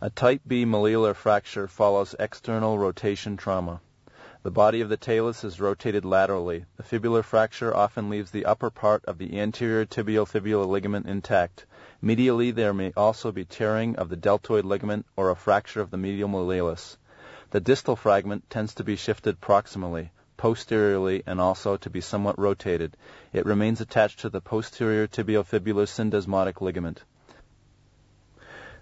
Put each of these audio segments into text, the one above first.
A type B malleolar fracture follows external rotation trauma. The body of the talus is rotated laterally. The fibular fracture often leaves the upper part of the anterior tibio-fibular ligament intact. Medially there may also be tearing of the deltoid ligament or a fracture of the medial malleolus. The distal fragment tends to be shifted proximally, posteriorly, and also to be somewhat rotated. It remains attached to the posterior tibio-fibular syndesmotic ligament.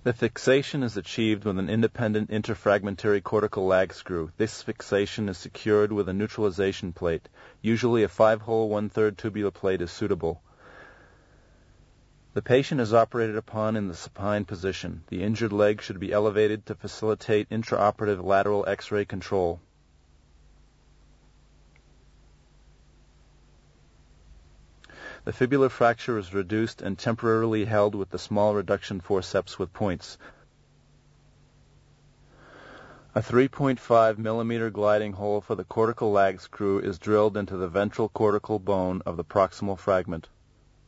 The fixation is achieved with an independent interfragmentary cortical lag screw. This fixation is secured with a neutralization plate. Usually a 5-hole one-third tubular plate is suitable. The patient is operated upon in the supine position. The injured leg should be elevated to facilitate intraoperative lateral X-ray control. The fibular fracture is reduced and temporarily held with the small reduction forceps with points. A 3.5 millimeter gliding hole for the cortical lag screw is drilled into the ventral cortical bone of the proximal fragment.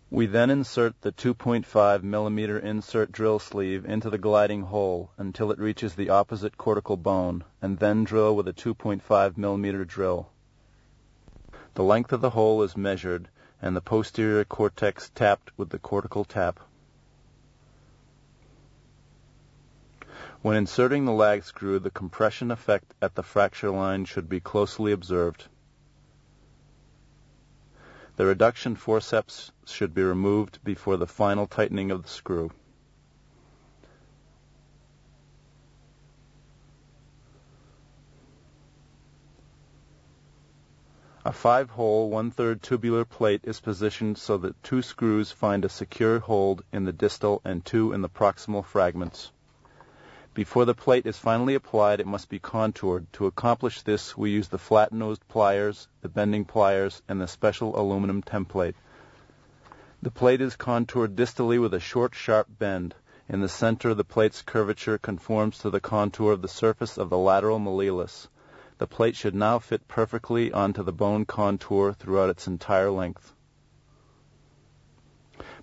We then insert the 2.5 millimeter insert drill sleeve into the gliding hole until it reaches the opposite cortical bone, and then drill with a 2.5 millimeter drill. The length of the hole is measured and the posterior cortex tapped with the cortical tap. When inserting the lag screw, the compression effect at the fracture line should be closely observed. The reduction forceps should be removed before the final tightening of the screw. A five-hole, one-third tubular plate is positioned so that two screws find a secure hold in the distal and two in the proximal fragments. Before the plate is finally applied, it must be contoured. To accomplish this, we use the flat-nosed pliers, the bending pliers, and the special aluminum template. The plate is contoured distally with a short, sharp bend. In the center, the plate's curvature conforms to the contour of the surface of the lateral malleolus. The plate should now fit perfectly onto the bone contour throughout its entire length.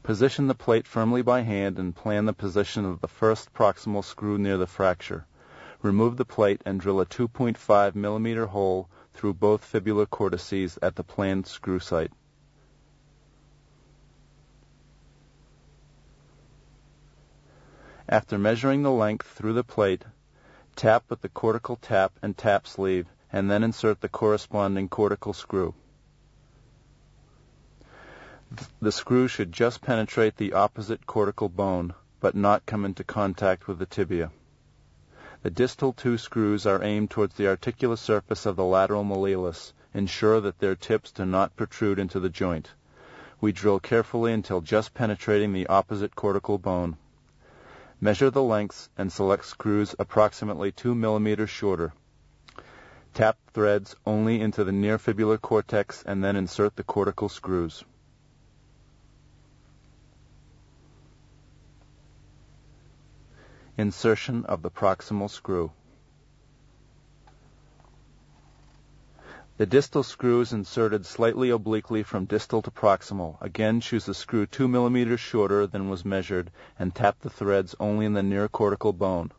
Position the plate firmly by hand and plan the position of the first proximal screw near the fracture. Remove the plate and drill a 2.5 millimeter hole through both fibular cortices at the planned screw site. After measuring the length through the plate, Tap with the cortical tap and tap sleeve, and then insert the corresponding cortical screw. The screw should just penetrate the opposite cortical bone, but not come into contact with the tibia. The distal two screws are aimed towards the articular surface of the lateral malleolus. Ensure that their tips do not protrude into the joint. We drill carefully until just penetrating the opposite cortical bone. Measure the lengths and select screws approximately 2 millimeters shorter. Tap threads only into the near fibular cortex and then insert the cortical screws. Insertion of the proximal screw. The distal screw is inserted slightly obliquely from distal to proximal. Again, choose a screw 2 mm shorter than was measured and tap the threads only in the near cortical bone.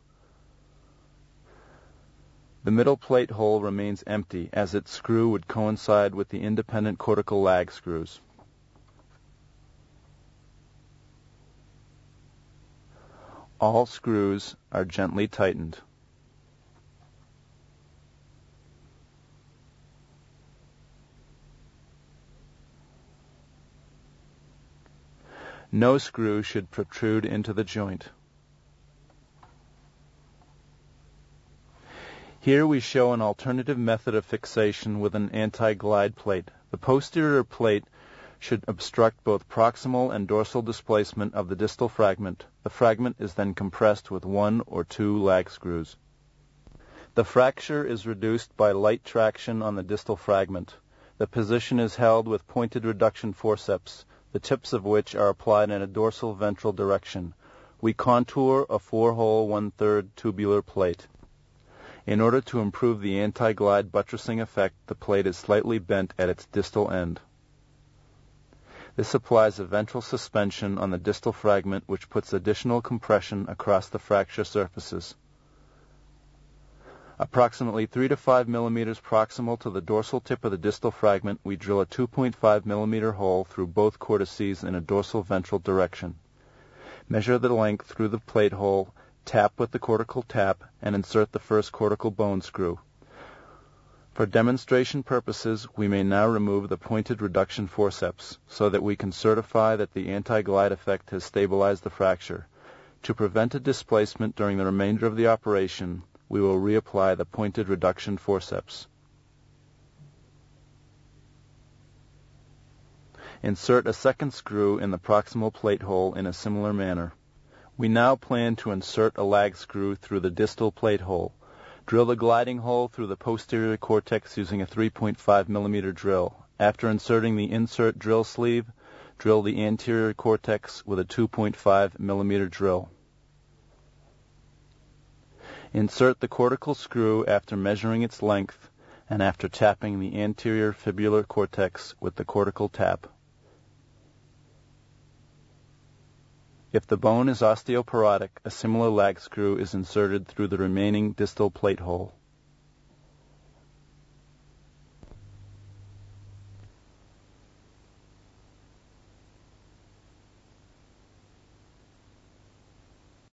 The middle plate hole remains empty, as its screw would coincide with the independent cortical lag screws. All screws are gently tightened. No screw should protrude into the joint. Here we show an alternative method of fixation with an anti-glide plate. The posterior plate should obstruct both proximal and dorsal displacement of the distal fragment. The fragment is then compressed with one or two lag screws. The fracture is reduced by light traction on the distal fragment. The position is held with pointed reduction forceps the tips of which are applied in a dorsal ventral direction. We contour a four-hole one-third tubular plate. In order to improve the anti-glide buttressing effect, the plate is slightly bent at its distal end. This applies a ventral suspension on the distal fragment which puts additional compression across the fracture surfaces. Approximately 3 to 5 millimeters proximal to the dorsal tip of the distal fragment, we drill a 2.5 millimeter hole through both cortices in a dorsal ventral direction. Measure the length through the plate hole, tap with the cortical tap, and insert the first cortical bone screw. For demonstration purposes, we may now remove the pointed reduction forceps, so that we can certify that the anti-glide effect has stabilized the fracture. To prevent a displacement during the remainder of the operation, we will reapply the pointed reduction forceps. Insert a second screw in the proximal plate hole in a similar manner. We now plan to insert a lag screw through the distal plate hole. Drill the gliding hole through the posterior cortex using a 3.5 millimeter drill. After inserting the insert drill sleeve, drill the anterior cortex with a 2.5 millimeter drill. Insert the cortical screw after measuring its length and after tapping the anterior fibular cortex with the cortical tap. If the bone is osteoporotic, a similar lag screw is inserted through the remaining distal plate hole.